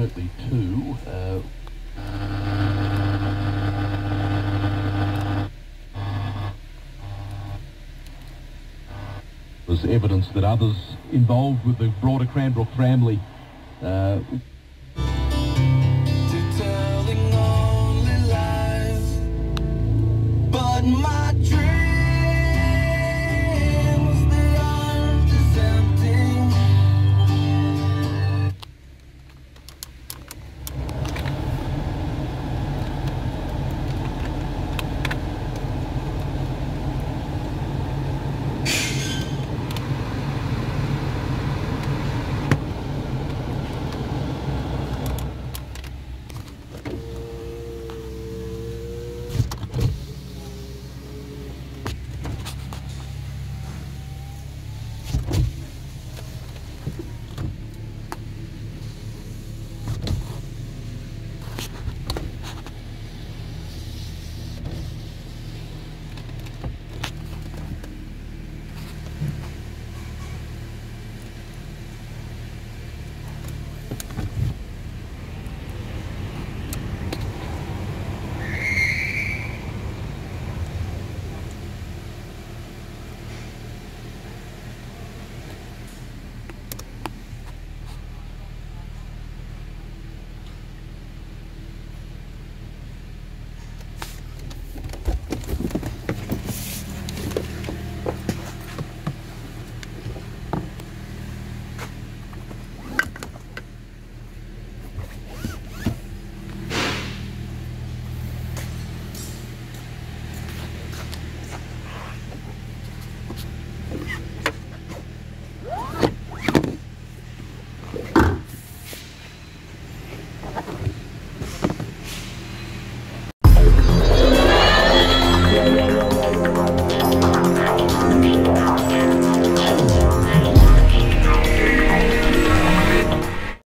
certainly two. Uh, there's evidence that others involved with the broader Cranbrook family uh,